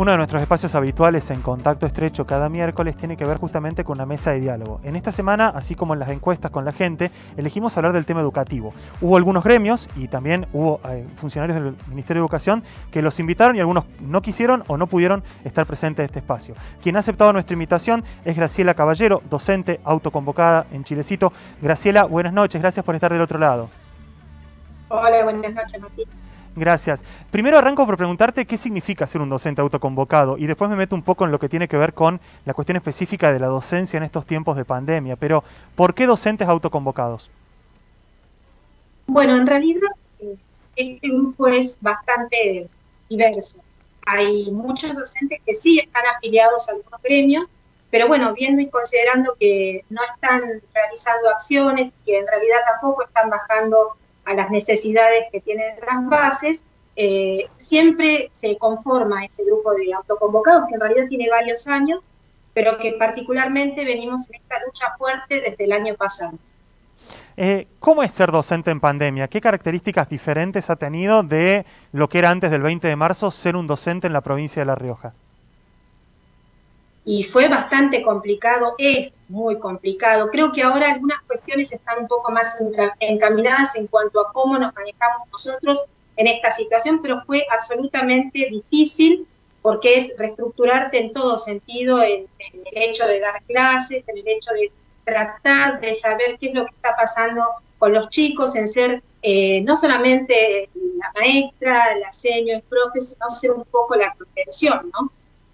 Uno de nuestros espacios habituales en contacto estrecho cada miércoles tiene que ver justamente con una mesa de diálogo. En esta semana, así como en las encuestas con la gente, elegimos hablar del tema educativo. Hubo algunos gremios y también hubo eh, funcionarios del Ministerio de Educación que los invitaron y algunos no quisieron o no pudieron estar presentes en este espacio. Quien ha aceptado nuestra invitación es Graciela Caballero, docente autoconvocada en Chilecito. Graciela, buenas noches, gracias por estar del otro lado. Hola, buenas noches, Martín. Gracias. Primero arranco por preguntarte qué significa ser un docente autoconvocado y después me meto un poco en lo que tiene que ver con la cuestión específica de la docencia en estos tiempos de pandemia. Pero, ¿por qué docentes autoconvocados? Bueno, en realidad eh, este grupo es bastante diverso. Hay muchos docentes que sí están afiliados a algunos gremios, pero bueno, viendo y considerando que no están realizando acciones, que en realidad tampoco están bajando a las necesidades que tienen las bases, eh, siempre se conforma este grupo de autoconvocados, que en realidad tiene varios años, pero que particularmente venimos en esta lucha fuerte desde el año pasado. Eh, ¿Cómo es ser docente en pandemia? ¿Qué características diferentes ha tenido de lo que era antes del 20 de marzo ser un docente en la provincia de La Rioja? Y fue bastante complicado, es muy complicado. Creo que ahora algunas cuestiones están un poco más encaminadas en cuanto a cómo nos manejamos nosotros en esta situación, pero fue absolutamente difícil porque es reestructurarte en todo sentido, en, el hecho de dar clases, en el hecho de tratar de saber qué es lo que está pasando con los chicos, en ser eh, no solamente la maestra, la seño, el profe, sino ser un poco la contención, ¿no?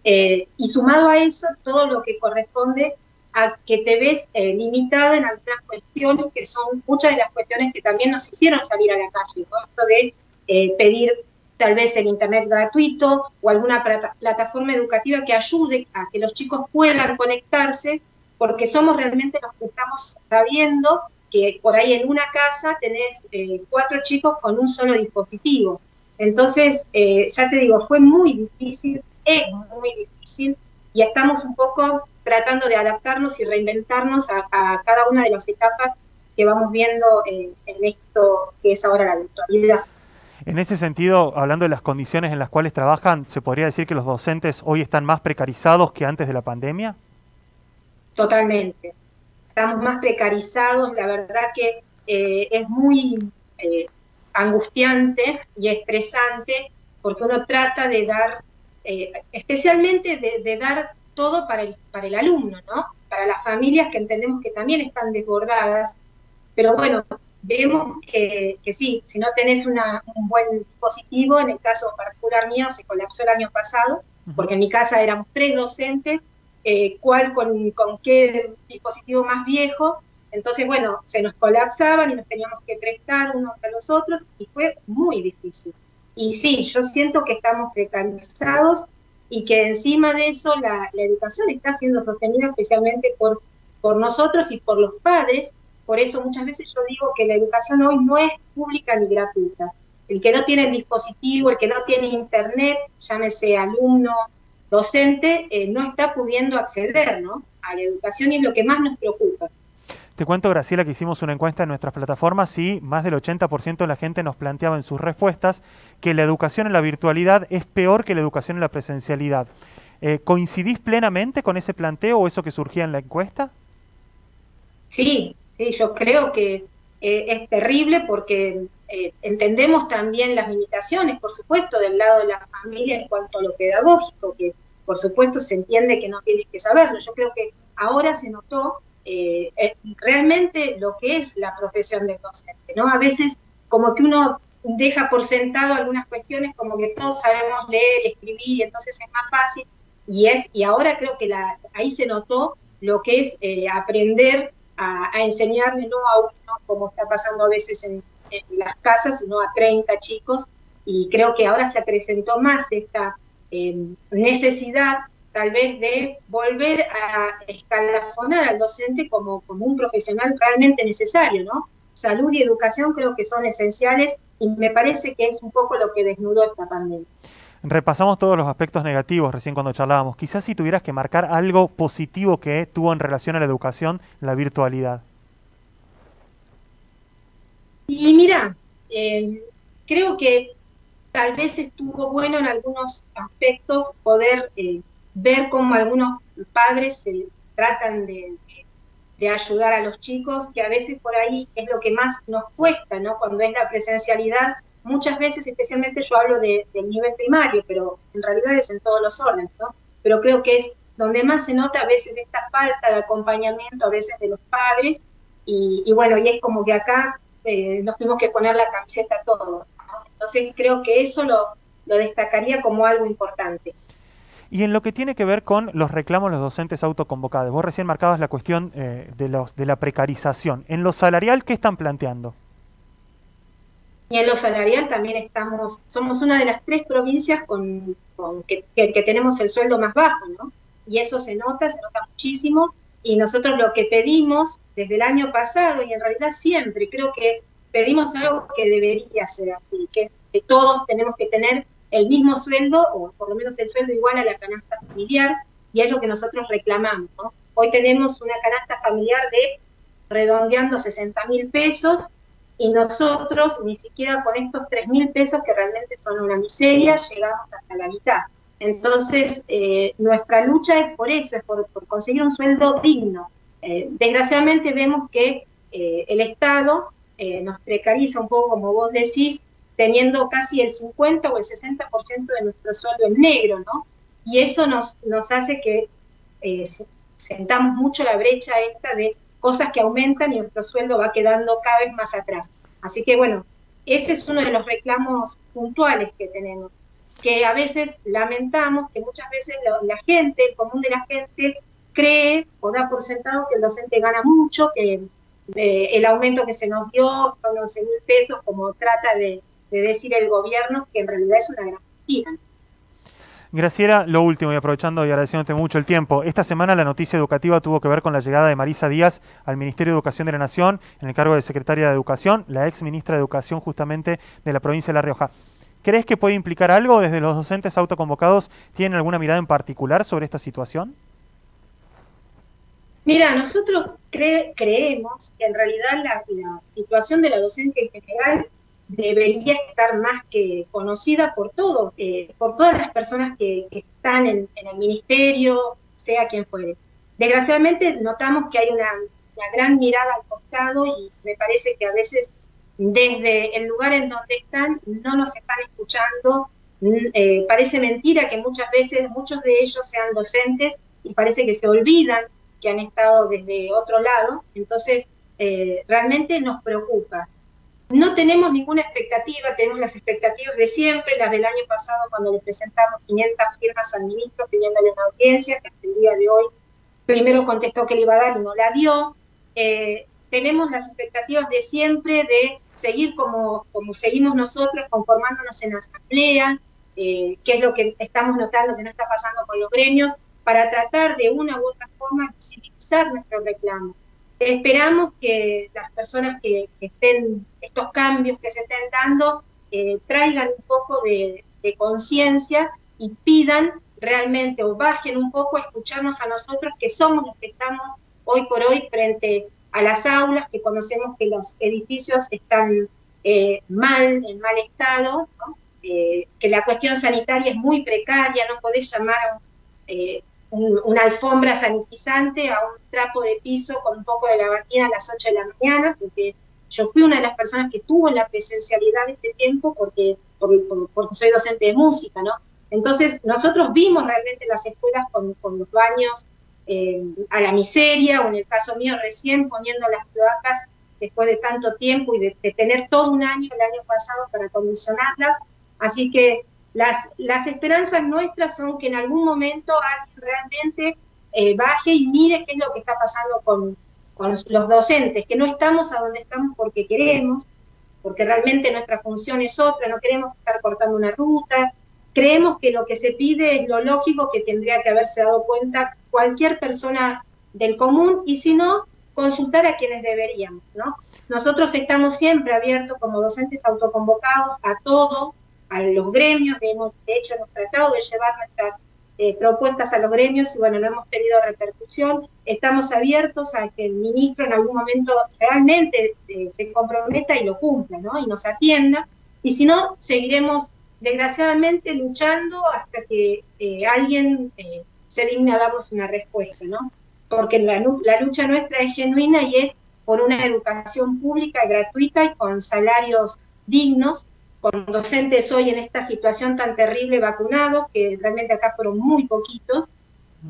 Eh, y sumado a eso, todo lo que corresponde a que te ves eh, limitada en algunas cuestiones que son muchas de las cuestiones que también nos hicieron salir a la calle, esto de eh, pedir tal vez el Internet gratuito o alguna plataforma educativa que ayude a que los chicos puedan conectarse, porque somos realmente los que estamos sabiendo que por ahí en una casa tenés cuatro chicos con un solo dispositivo. Entonces, ya te digo, fue muy difícil es muy difícil y estamos un poco tratando de adaptarnos y reinventarnos a, cada una de las etapas que vamos viendo en, esto que es ahora la virtualidad. En ese sentido, hablando de las condiciones en las cuales trabajan, ¿se podría decir que los docentes hoy están más precarizados que antes de la pandemia? Totalmente. Estamos más precarizados. La verdad que eh, es muy eh, angustiante y estresante porque uno trata de dar eh, especialmente de, dar todo para el, para el alumno, ¿no? Para las familias que entendemos que también están desbordadas, pero bueno, vemos que, sí, si no tenés un buen dispositivo, en el caso particular mío se colapsó el año pasado, porque en mi casa éramos tres docentes, eh, cuál con, con qué dispositivo más viejo, entonces bueno, se nos colapsaban y nos teníamos que prestar unos a los otros y fue muy difícil. Y sí, yo siento que estamos precarizados y que encima de eso la, educación está siendo sostenida especialmente por, por nosotros y por los padres. Por eso muchas veces yo digo que la educación hoy no es pública ni gratuita. El que no tiene el dispositivo, el que no tiene internet, llámese alumno, docente, eh, no está pudiendo acceder ¿no? a la educación y es lo que más nos preocupa. Te cuento, Graciela, que hicimos una encuesta en nuestras plataformas y más del 80% de la gente nos planteaba en sus respuestas que la educación en la virtualidad es peor que la educación en la presencialidad. Eh, ¿Coincidís plenamente con ese planteo o eso que surgía en la encuesta? Sí, sí, yo creo que eh, es terrible porque eh, entendemos también las limitaciones, por supuesto, del lado de la familia en cuanto a lo pedagógico, que por supuesto se entiende que no tienes que saberlo. Yo creo que ahora se notó eh, realmente lo que es la profesión de docente, ¿no? A veces como que uno deja por sentado algunas cuestiones como que todos sabemos leer y escribir entonces es más fácil y es y ahora creo que la, ahí se notó lo que es eh, aprender a, enseñarle no a uno como está pasando a veces en, las casas sino a 30 chicos y creo que ahora se presentó más esta eh, necesidad tal vez de volver a escalafonar al docente como, como un profesional realmente necesario, ¿no? Salud y educación creo que son esenciales y me parece que es un poco lo que desnudó esta pandemia. Repasamos todos los aspectos negativos recién cuando charlábamos. Quizás si tuvieras que marcar algo positivo que tuvo en relación a la educación, la virtualidad. Y mira, eh, creo que tal vez estuvo bueno en algunos aspectos poder eh, ver cómo algunos padres se tratan de, ayudar a los chicos, que a veces por ahí es lo que más nos cuesta, ¿no? Cuando es la presencialidad, muchas veces, especialmente yo hablo del nivel primario, pero en realidad es en todos los órdenes, ¿no? Pero creo que es donde más se nota a veces esta falta de acompañamiento a veces de los padres, y, bueno, y es como que acá eh, nos tenemos que poner la camiseta todos, Entonces creo que eso lo destacaría como algo importante. Y en lo que tiene que ver con los reclamos de los docentes autoconvocados, vos recién marcabas la cuestión eh, de, los, de la precarización. En lo salarial, ¿qué están planteando? Y en lo salarial también estamos, somos una de las tres provincias con, que, tenemos el sueldo más bajo, ¿no? Y eso se nota, se nota muchísimo. Y nosotros lo que pedimos desde el año pasado, y en realidad siempre, creo que pedimos algo que debería ser así, que, que todos tenemos que tener el mismo sueldo, o por lo menos el sueldo igual a la canasta familiar, y es lo que nosotros reclamamos. Hoy tenemos una canasta familiar de redondeando 60 mil pesos, y nosotros ni siquiera con estos 3 mil pesos, que realmente son una miseria, llegamos hasta la mitad. Entonces, eh, nuestra lucha es por eso, es por, conseguir un sueldo digno. Eh, desgraciadamente vemos que eh, el Estado nos precariza un poco, como vos decís, teniendo casi el 50 o el 60% de nuestro sueldo en negro, ¿no? Y eso nos, nos hace que eh, sentamos mucho la brecha esta de cosas que aumentan y nuestro sueldo va quedando cada vez más atrás. Así que bueno, ese es uno de los reclamos puntuales que tenemos, que a veces lamentamos que muchas veces la, gente, el común de la gente, cree o da por sentado que el docente gana mucho, que eh, el aumento que se nos dio son 11 mil pesos, como trata de, de decir el gobierno que en realidad es una gran mentira. Graciela, lo último y aprovechando y agradeciéndote mucho el tiempo, esta semana la noticia educativa tuvo que ver con la llegada de Marisa Díaz al Ministerio de Educación de la Nación en el cargo de secretaria de Educación, la ex ministra de Educación justamente de la provincia de La Rioja. ¿Crees que puede implicar algo desde los docentes autoconvocados? ¿Tienen alguna mirada en particular sobre esta situación? Mira, nosotros creemos que en realidad la, la situación de la docencia en general debería estar más que conocida por todos, eh, por todas las personas que, están en, el ministerio, sea quien fuere. Desgraciadamente notamos que hay una, gran mirada al costado y me parece que a veces desde el lugar en donde están no nos están escuchando. Eh, parece mentira que muchas veces muchos de ellos sean docentes y parece que se olvidan que han estado desde otro lado. Entonces, eh, realmente nos preocupa. No tenemos ninguna expectativa, tenemos las expectativas de siempre, las del año pasado cuando le presentamos 500 firmas al ministro pidiéndole una audiencia, que hasta el día de hoy primero contestó que le iba a dar y no la dio. Eh, tenemos las expectativas de siempre de seguir como, como seguimos nosotros, conformándonos en asamblea, eh, que es lo que estamos notando que no está pasando con los gremios, para tratar de una u otra forma visibilizar nuestros reclamos. Esperamos que las personas que, estén, estos cambios que se estén dando, eh, traigan un poco de, conciencia y pidan realmente o bajen un poco a escucharnos a nosotros que somos los que estamos hoy por hoy frente a las aulas, que conocemos que los edificios están eh, mal, en mal estado, eh, que la cuestión sanitaria es muy precaria, no podés llamar a una alfombra sanitizante a un trapo de piso con un poco de lavatina a las 8 de la mañana, porque yo fui una de las personas que tuvo la presencialidad de este tiempo porque, porque, soy docente de música, ¿no? Entonces, nosotros vimos realmente las escuelas con, los baños eh, a la miseria, o en el caso mío recién poniendo las cloacas después de tanto tiempo y de, de tener todo un año el año pasado para condicionarlas. Así que las, las esperanzas nuestras son que en algún momento alguien realmente eh, baje y mire qué es lo que está pasando con, los, docentes, que no estamos a donde estamos porque queremos, porque realmente nuestra función es otra, no queremos estar cortando una ruta, creemos que lo que se pide es lo lógico que tendría que haberse dado cuenta cualquier persona del común y si no, consultar a quienes deberíamos, ¿no? Nosotros estamos siempre abiertos como docentes autoconvocados a todo, a los gremios, hemos, de hecho hemos tratado de llevar nuestras eh, propuestas a los gremios y bueno, no hemos tenido repercusión. Estamos abiertos a que el ministro en algún momento realmente se comprometa y lo cumpla, ¿no? Y nos atienda. Y si no, seguiremos desgraciadamente luchando hasta que eh, alguien eh, se digna a darnos una respuesta, ¿no? Porque la, la lucha nuestra es genuina y es por una educación pública gratuita y con salarios dignos, con docentes hoy en esta situación tan terrible vacunados, que realmente acá fueron muy poquitos,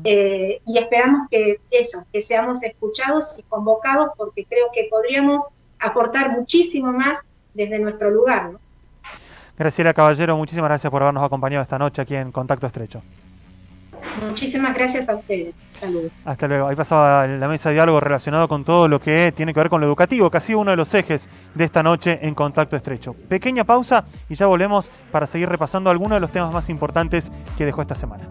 eh, y esperamos que eso, que seamos escuchados y convocados, porque creo que podríamos aportar muchísimo más desde nuestro lugar. ¿no? Graciela Caballero, muchísimas gracias por habernos acompañado esta noche aquí en Contacto Estrecho. Muchísimas gracias a ustedes. Saludos. Hasta luego. Ahí pasaba la mesa de diálogo relacionado con todo lo que tiene que ver con lo educativo, que ha sido uno de los ejes de esta noche en Contacto Estrecho. Pequeña pausa y ya volvemos para seguir repasando algunos de los temas más importantes que dejó esta semana.